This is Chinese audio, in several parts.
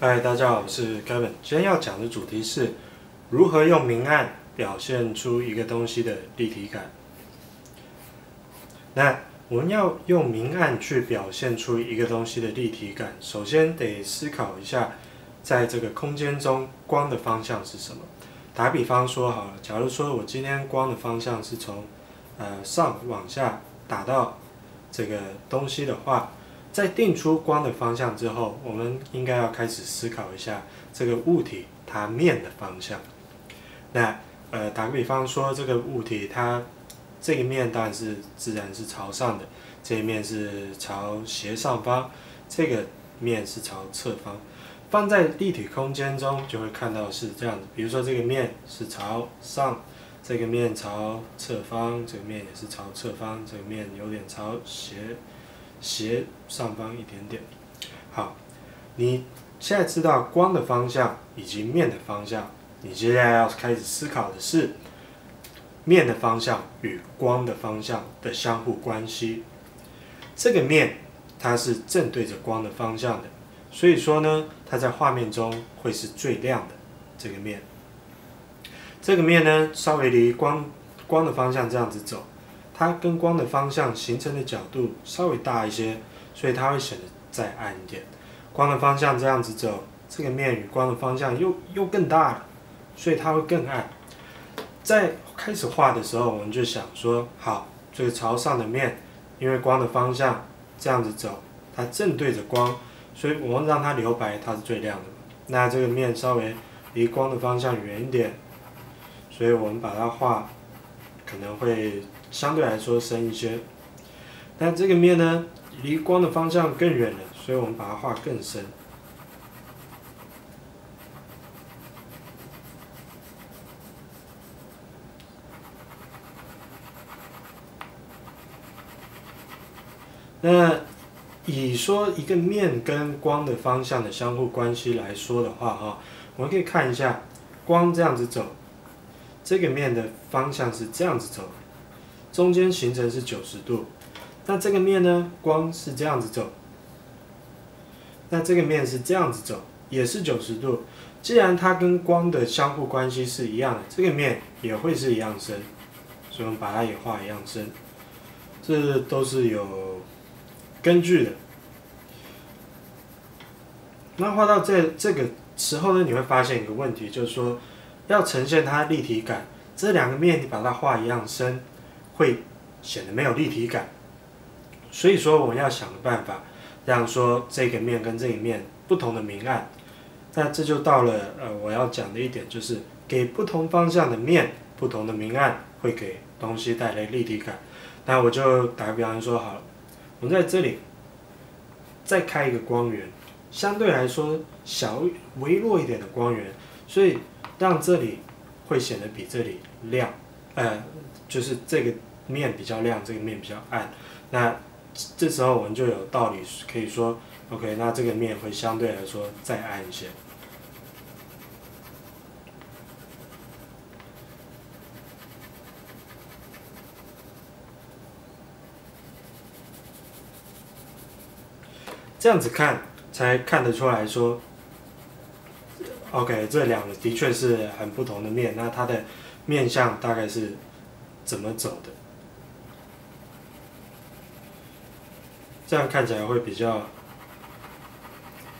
嗨，大家好，我是 Kevin。今天要讲的主题是如何用明暗表现出一个东西的立体感。那我们要用明暗去表现出一个东西的立体感，首先得思考一下，在这个空间中光的方向是什么。打比方说好了，假如说我今天光的方向是从呃上往下打到这个东西的话。在定出光的方向之后，我们应该要开始思考一下这个物体它面的方向。那呃，打个比方说，这个物体它这个面当然是自然是朝上的，这一面是朝斜上方，这个面是朝侧方。放在立体空间中就会看到是这样子，比如说这个面是朝上，这个面朝侧方，这个面也是朝侧方，这个面有点朝斜。斜上方一点点，好，你现在知道光的方向以及面的方向，你接下来要开始思考的是面的方向与光的方向的相互关系。这个面它是正对着光的方向的，所以说呢，它在画面中会是最亮的这个面。这个面呢，稍微离光光的方向这样子走。它跟光的方向形成的角度稍微大一些，所以它会显得再暗一点。光的方向这样子走，这个面与光的方向又又更大了，所以它会更暗。在开始画的时候，我们就想说，好，这个朝上的面，因为光的方向这样子走，它正对着光，所以我们让它留白，它是最亮的。那这个面稍微离光的方向远一点，所以我们把它画，可能会。相对来说深一些，但这个面呢，离光的方向更远了，所以我们把它画更深。那以说一个面跟光的方向的相互关系来说的话，哈，我们可以看一下，光这样子走，这个面的方向是这样子走。中间形成是九十度，那这个面呢？光是这样子走，那这个面是这样子走，也是九十度。既然它跟光的相互关系是一样的，这个面也会是一样深，所以我们把它也画一样深。这都是有根据的。那画到这这个时候呢，你会发现一个问题，就是说要呈现它立体感，这两个面你把它画一样深。会显得没有立体感，所以说我们要想个办法，让说这个面跟这一面不同的明暗，那这就到了呃我要讲的一点，就是给不同方向的面不同的明暗，会给东西带来立体感。那我就打个比方说好了，我们在这里再开一个光源，相对来说小微弱一点的光源，所以让这里会显得比这里亮，呃。就是这个面比较亮，这个面比较暗，那这时候我们就有道理可以说，OK，那这个面会相对来说再暗一些。这样子看才看得出来说，OK，这两个的确是很不同的面，那它的面相大概是。怎么走的？这样看起来会比较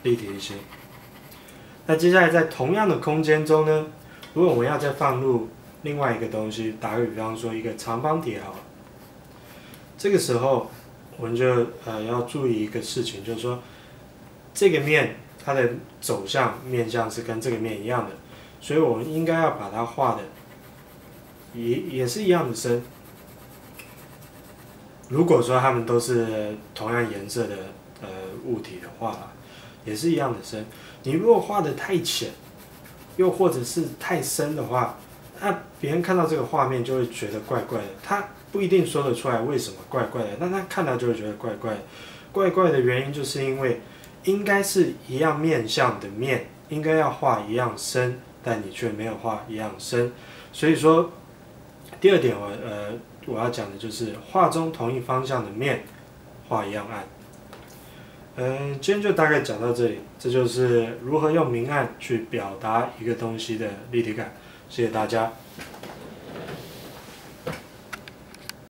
立体一些。那接下来在同样的空间中呢，如果我们要再放入另外一个东西，打个比方说一个长方体好了，这个时候我们就呃要注意一个事情，就是说这个面它的走向面向是跟这个面一样的，所以我们应该要把它画的。也也是一样的深。如果说它们都是同样颜色的呃物体的话，也是一样的深。你如果画的太浅，又或者是太深的话，那别人看到这个画面就会觉得怪怪的。他不一定说得出来为什么怪怪的，但他看到就会觉得怪怪。怪怪的原因就是因为应该是一样面相的面，应该要画一样深，但你却没有画一样深，所以说。第二点，我呃我要讲的就是画中同一方向的面画一样暗。嗯，今天就大概讲到这里，这就是如何用明暗去表达一个东西的立体感。谢谢大家。